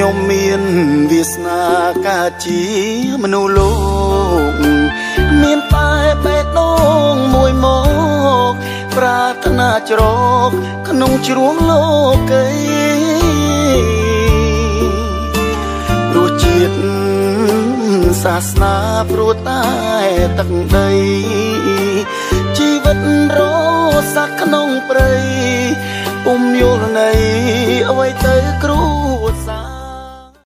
ខ្ញុំមានវាសនាកើតជាមនុស្សលោកមានតែបេះដូងមួយមកប្រាថ្នាច្រកក្នុងជ្រោះលោកីរសជាតិសាសនាព្រោះតែទឹកដីជីវិតរស់សាក់ក្នុងព្រៃពុំយល់នៃអ្វី